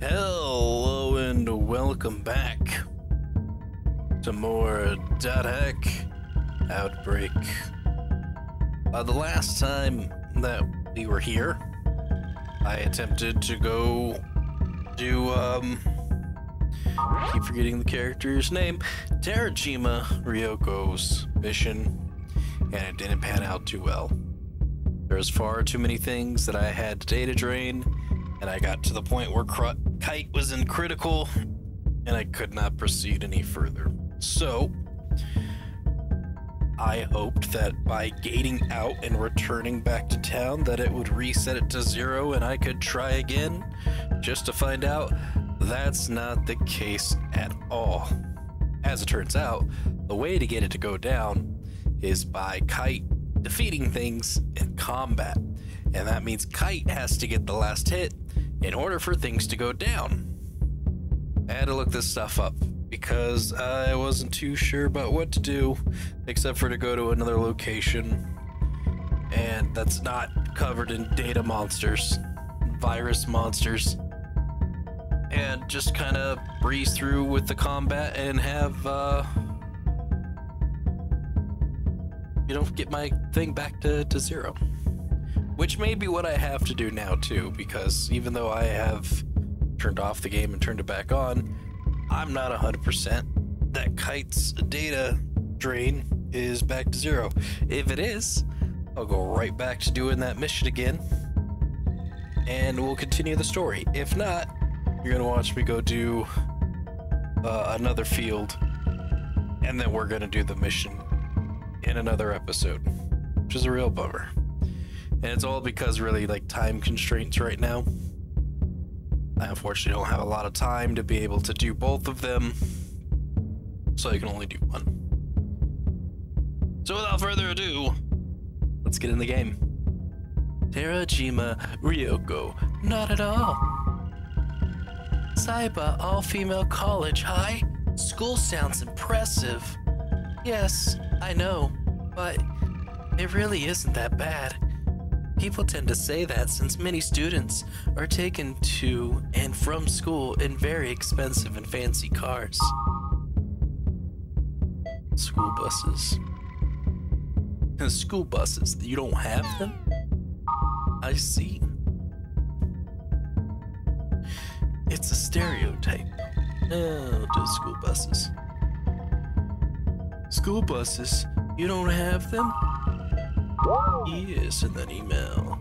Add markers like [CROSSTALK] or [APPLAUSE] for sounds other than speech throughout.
Hello and welcome back to more Dot Hack Outbreak. Uh, the last time that we were here, I attempted to go do, um, keep forgetting the character's name, Terajima Ryoko's mission, and it didn't pan out too well. There was far too many things that I had to drain, and I got to the point where Kite was in critical, and I could not proceed any further. So, I hoped that by gating out and returning back to town that it would reset it to zero and I could try again, just to find out that's not the case at all. As it turns out, the way to get it to go down is by Kite defeating things in combat. And that means Kite has to get the last hit in order for things to go down. I had to look this stuff up because I wasn't too sure about what to do except for to go to another location. And that's not covered in data monsters, virus monsters. And just kind of breeze through with the combat and have, uh, you know, get my thing back to, to zero. Which may be what I have to do now too, because even though I have turned off the game and turned it back on, I'm not 100% that Kite's data drain is back to zero. If it is, I'll go right back to doing that mission again, and we'll continue the story. If not, you're gonna watch me go do uh, another field, and then we're gonna do the mission in another episode, which is a real bummer. And it's all because really like time constraints right now. I unfortunately don't have a lot of time to be able to do both of them, so I can only do one. So without further ado, let's get in the game. Terajima Ryoko, not at all. Saiba All-Female College High? School sounds impressive. Yes, I know, but it really isn't that bad. People tend to say that since many students are taken to and from school in very expensive and fancy cars. School buses. School buses, you don't have them? I see. It's a stereotype. No to school buses. School buses, you don't have them? Yes, in that email.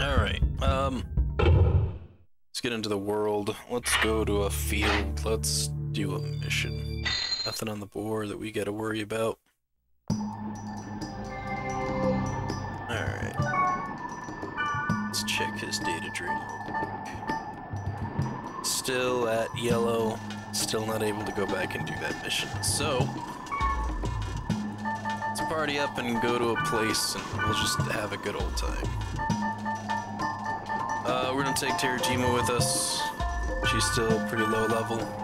Alright, um. Let's get into the world. Let's go to a field. Let's do a mission. Nothing on the board that we gotta worry about. Alright. Let's check his data drain. Still at yellow. Still not able to go back and do that mission. So, party up and go to a place and we'll just have a good old time. Uh, we're gonna take Terajima with us. She's still pretty low level.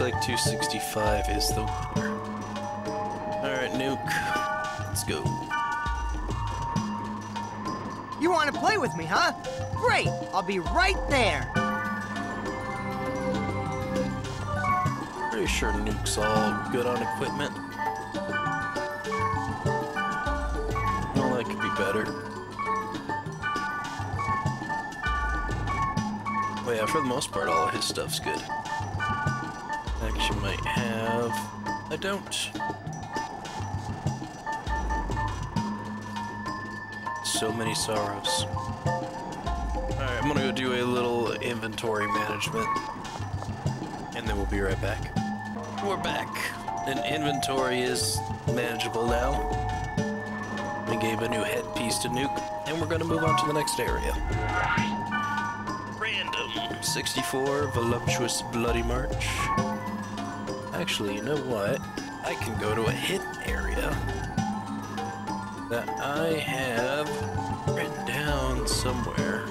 Looks like 265 is the. Alright, Nuke. Let's go. You want to play with me, huh? Great! I'll be right there. Pretty sure Nuke's all good on equipment. Well, that could be better. Well, yeah, for the most part, all of his stuff's good. Have. I don't. So many sorrows. Alright, I'm gonna go do a little inventory management. And then we'll be right back. We're back. And inventory is manageable now. We gave a new headpiece to Nuke, and we're gonna move on to the next area. Ran 64, Voluptuous Bloody March. Actually, you know what? I can go to a hidden area that I have written down somewhere.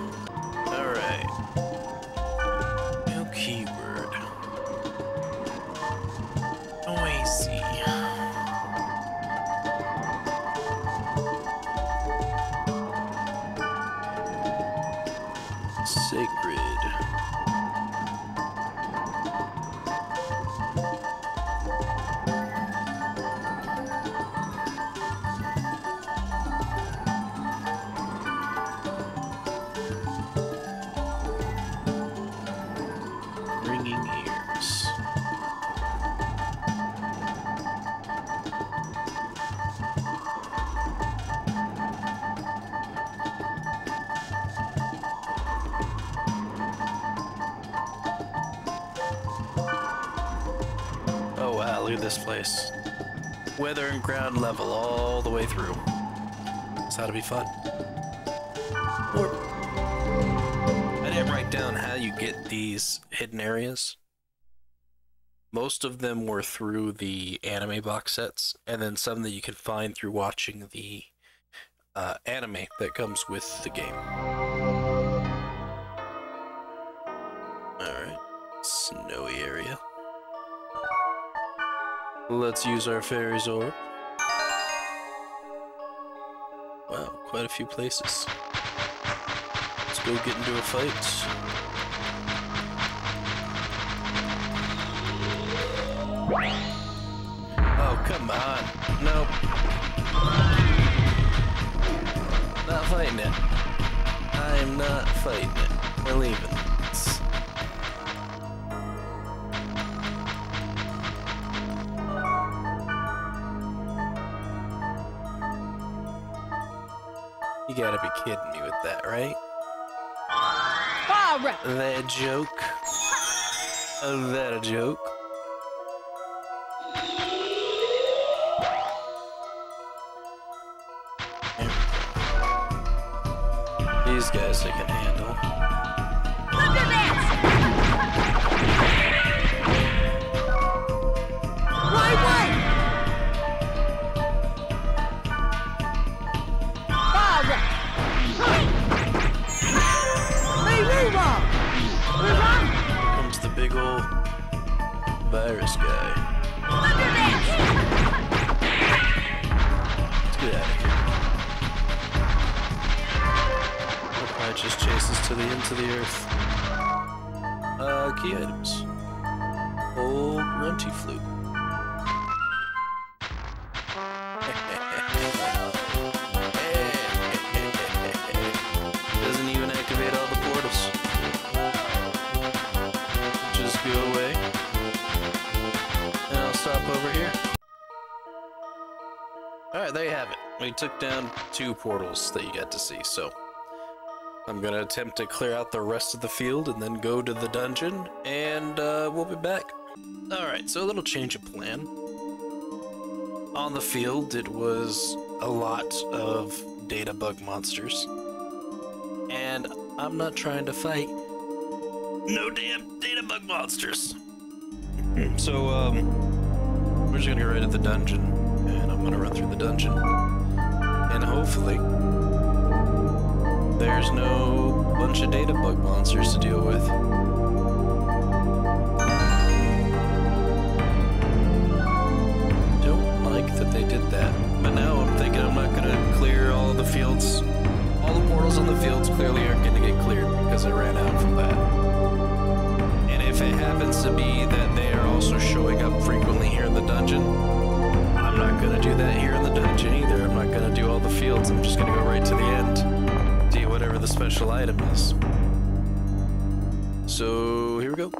Ought to be fun. Or- I didn't write down how you get these hidden areas. Most of them were through the anime box sets, and then some that you can find through watching the uh, anime that comes with the game. Alright, snowy area. Let's use our fairy's orb. Quite a few places. Let's go get into a fight. Oh, come on. Nope. Not fighting it. I am not fighting it. We're leaving. Gotta be kidding me with that, right? All right. That joke? Oh, that a joke? These guys I can handle. Down two portals that you got to see, so I'm gonna attempt to clear out the rest of the field and then go to the dungeon, and uh, we'll be back. Alright, so a little change of plan. On the field, it was a lot of data bug monsters. And I'm not trying to fight no damn data bug monsters. [LAUGHS] so, um, we're just gonna get right at the dungeon, and I'm gonna run through the dungeon. And hopefully, there's no bunch of data bug monsters to deal with. Don't like that they did that. But now I'm thinking I'm not gonna clear all the fields. All the portals on the fields clearly aren't gonna get cleared because I ran out from that. And if it happens to be that they are also showing up frequently here in the dungeon, I'm not gonna do that here in the dungeon either. Not gonna do all the fields. I'm just gonna go right to the end. Do whatever the special item is. So here we go.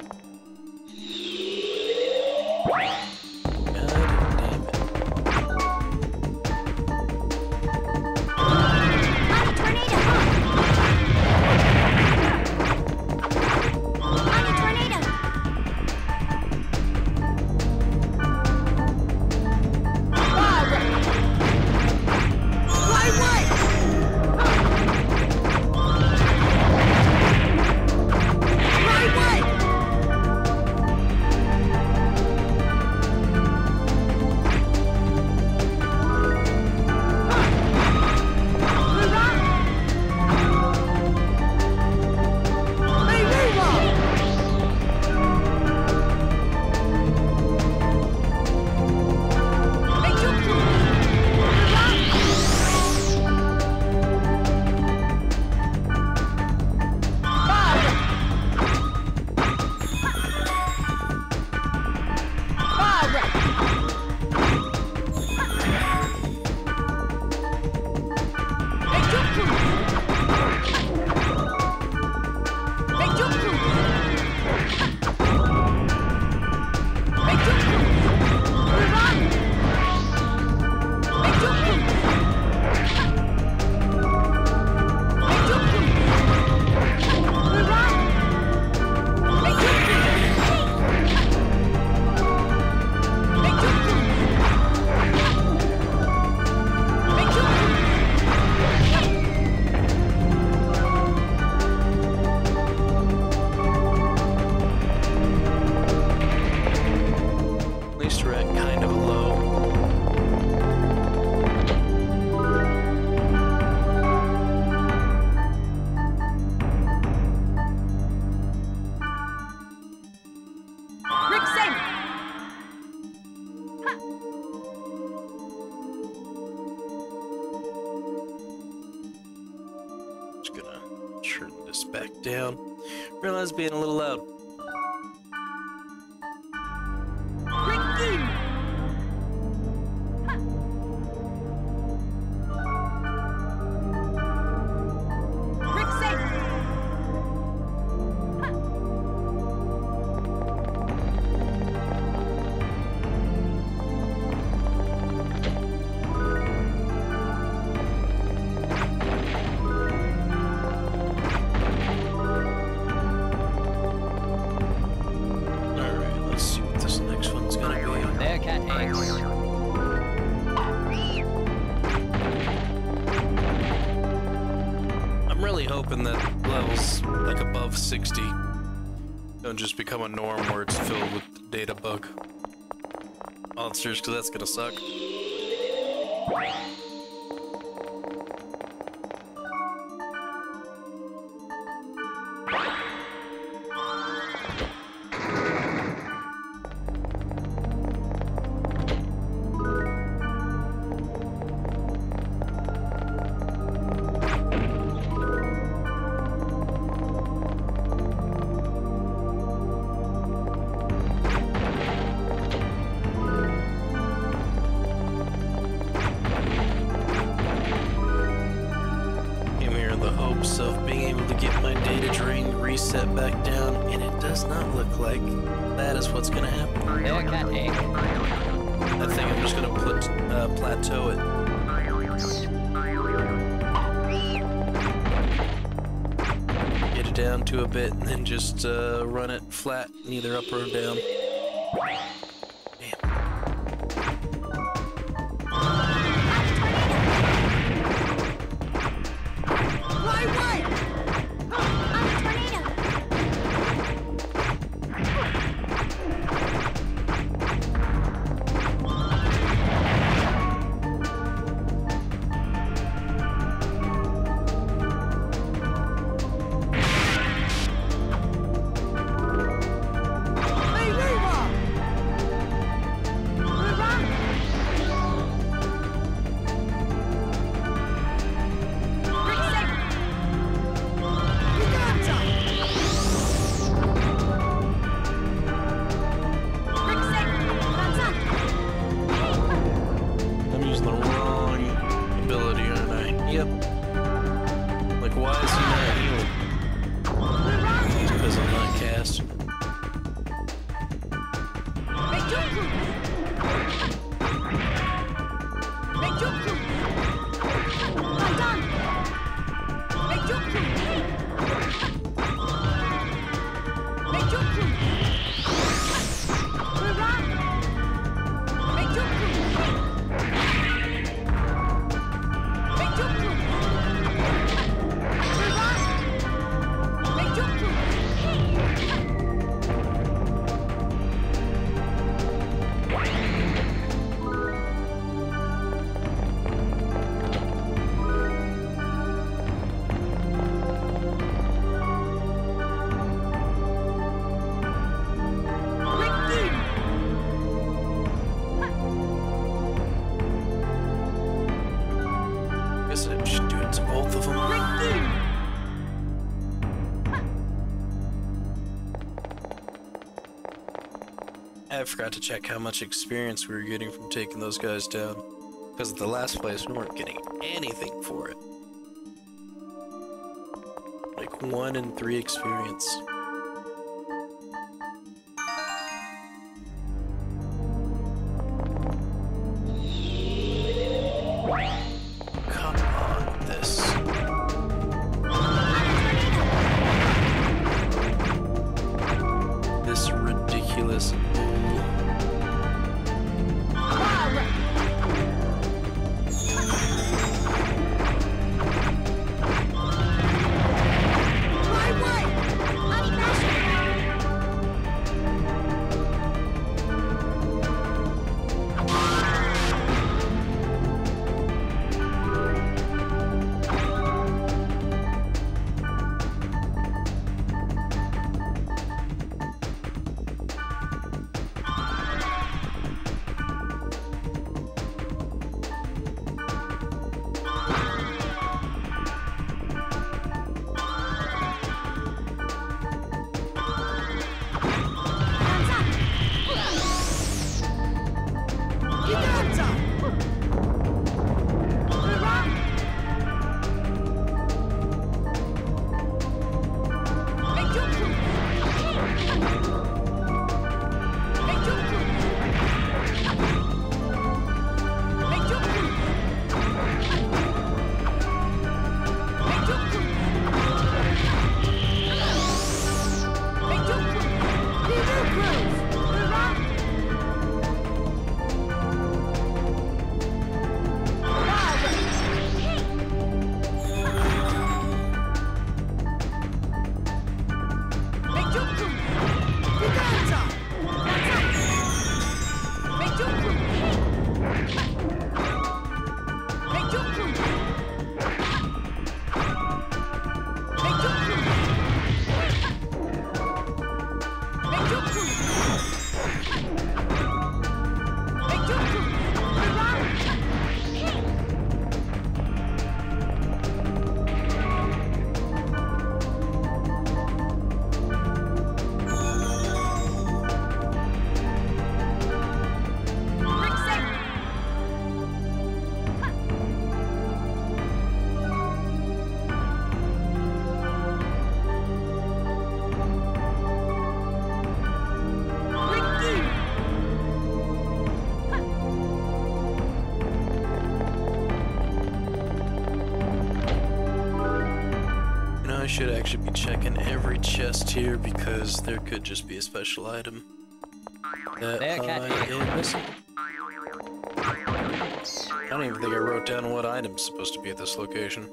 norm where it's filled with data bug monsters, because that's gonna suck. forgot to check how much experience we were getting from taking those guys down. Because at the last place, we weren't getting anything for it. Like, one in three experience. Should be checking every chest here because there could just be a special item that There. I. I don't even think I wrote down what item's supposed to be at this location.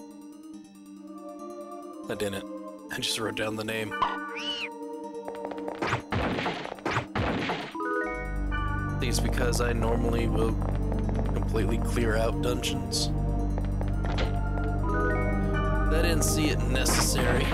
I didn't. I just wrote down the name. I think it's because I normally will completely clear out dungeons. I didn't see it necessary.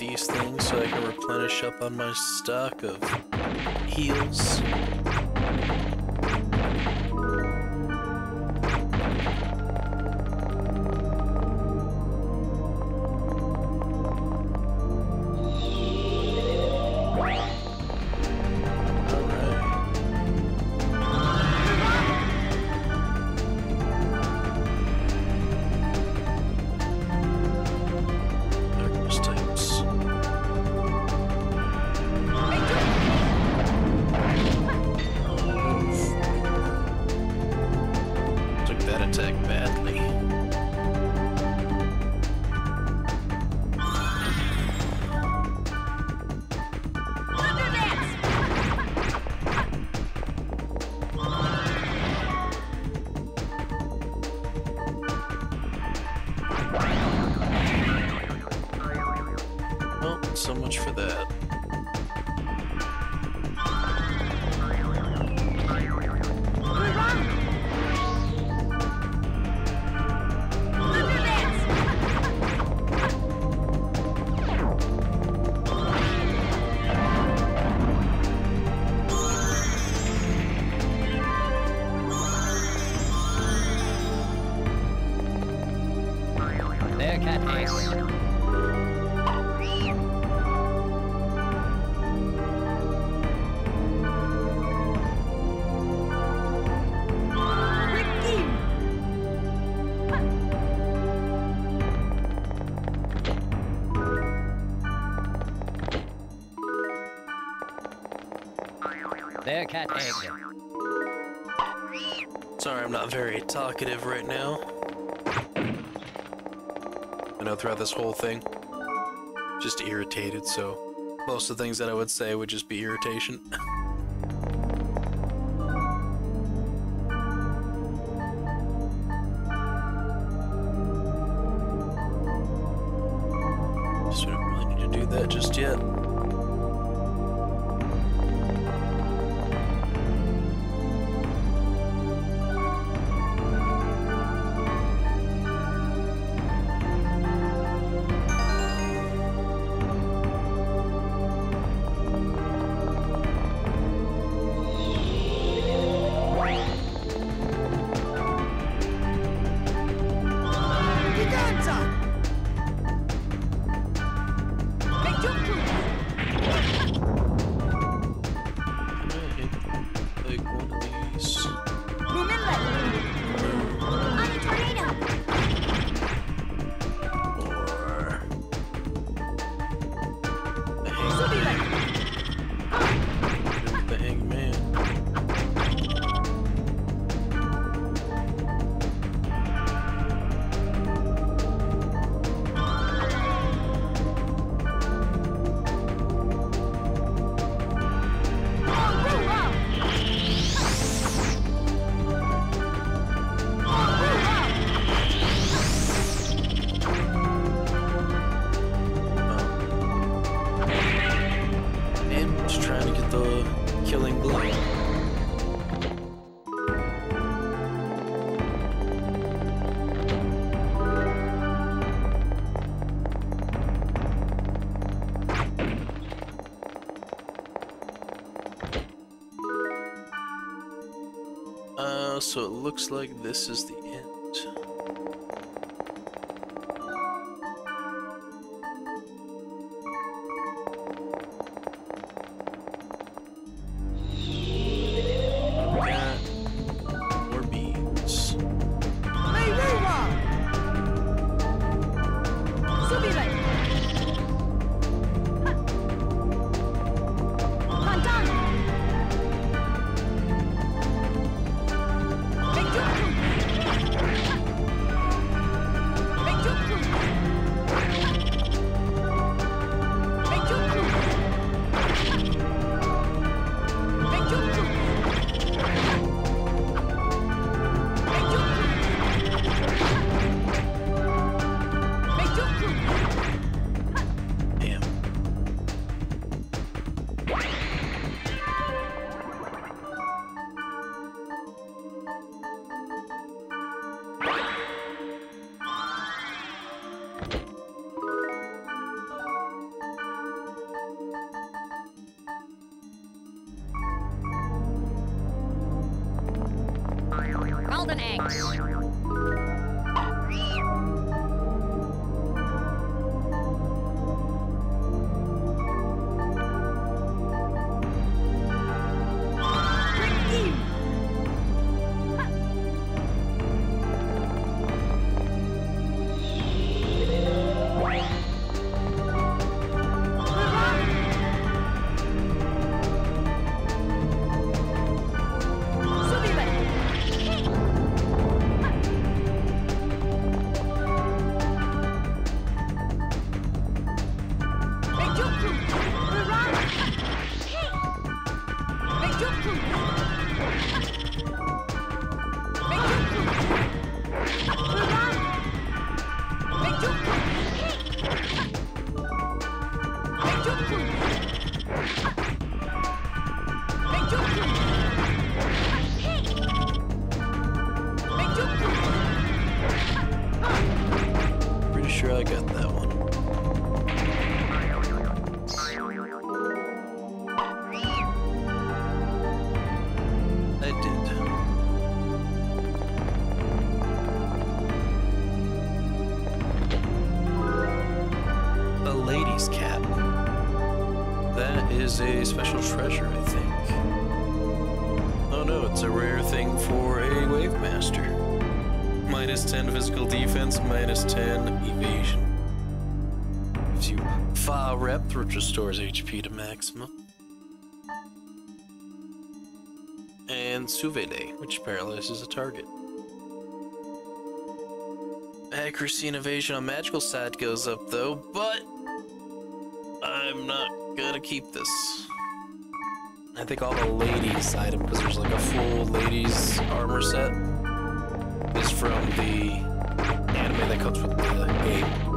these things so I can replenish up on my stock of heals. cat egg. Sorry, I'm not very talkative right now. I know throughout this whole thing, just irritated, so most of the things that I would say would just be irritation. [LAUGHS] just really need to do that just yet. Looks like this is the Maximum. And Suvele, which paralyzes a target. Accuracy and evasion on magical side goes up though, but I'm not gonna keep this. I think all the ladies item, because there's like a full ladies armor set, is from the anime that comes with the game.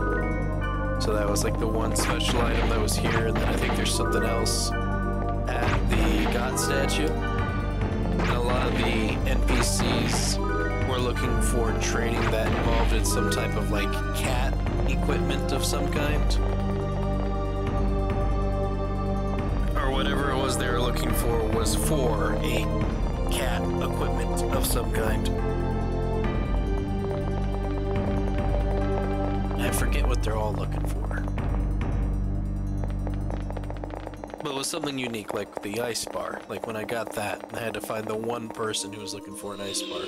So that was like the one special item that was here, and then I think there's something else at the God statue. And a lot of the NPCs were looking for training that involved in some type of like cat equipment of some kind. Or whatever it was they were looking for was for a cat equipment of some kind. They're all looking for. But it was something unique, like the ice bar. Like when I got that, I had to find the one person who was looking for an ice bar.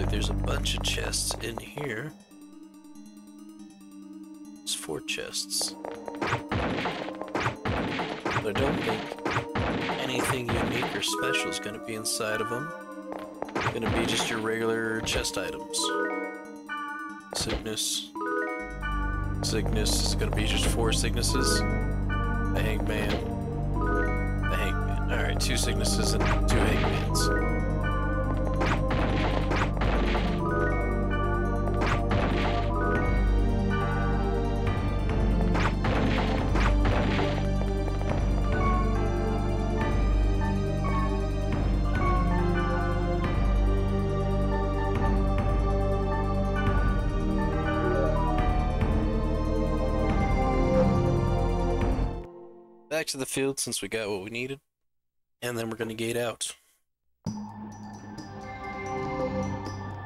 Like there's a bunch of chests in here. It's four chests. But I don't think anything unique or special is going to be inside of them. It's Going to be just your regular chest items. Sickness. Sickness is going to be just four sicknesses. A hangman. A hangman. Alright, two sicknesses and two hangmans. The field since we got what we needed. And then we're gonna gate out.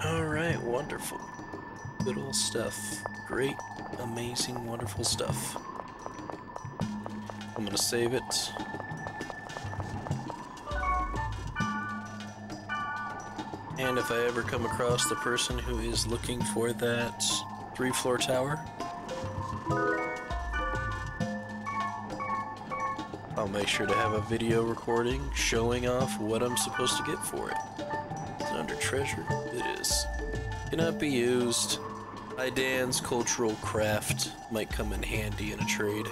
Alright, wonderful. Good old stuff. Great, amazing, wonderful stuff. I'm gonna save it. And if I ever come across the person who is looking for that three floor tower, make sure to have a video recording showing off what I'm supposed to get for it. it. Is it under treasure? It is. Cannot be used. Idan's cultural craft might come in handy in a trade.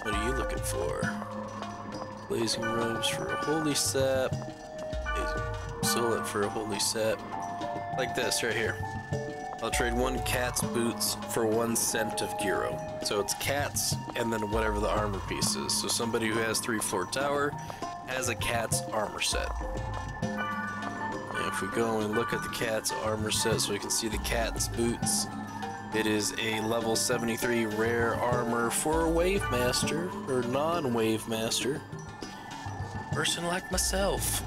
What are you looking for? Blazing robes for a holy sap. Solet for a holy sap. Like this right here. I'll trade one cat's boots for one cent of gyro. So it's cats and then whatever the armor piece is. So somebody who has three floor tower has a cat's armor set. And if we go and look at the cat's armor set so we can see the cat's boots, it is a level 73 rare armor for a wave master or non-wave master. Person like myself.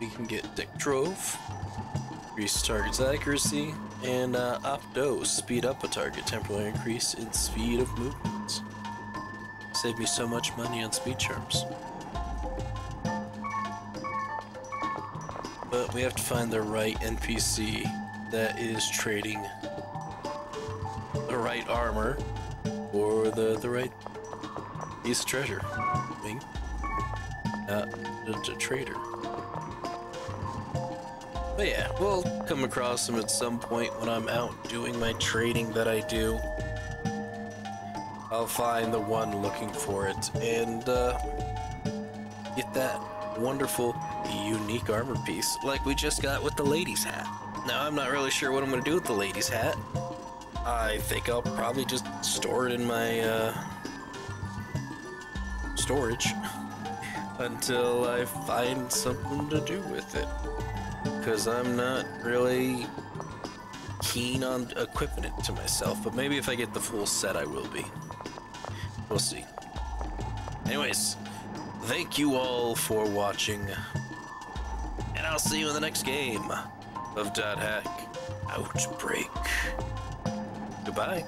We can get Dick Drove, increase target's accuracy, and uh, Opto, speed up a target, temporarily increase in speed of movement. Save me so much money on speed charms. But we have to find the right NPC that is trading the right armor or the, the right piece of treasure. I mean, not the trader. But yeah, we'll come across them at some point when I'm out doing my trading that I do. I'll find the one looking for it and uh, get that wonderful, unique armor piece like we just got with the lady's hat. Now, I'm not really sure what I'm going to do with the lady's hat. I think I'll probably just store it in my uh, storage [LAUGHS] until I find something to do with it because I'm not really keen on equipping it to myself, but maybe if I get the full set, I will be. We'll see. Anyways, thank you all for watching, and I'll see you in the next game of Dot Hack Outbreak. Goodbye.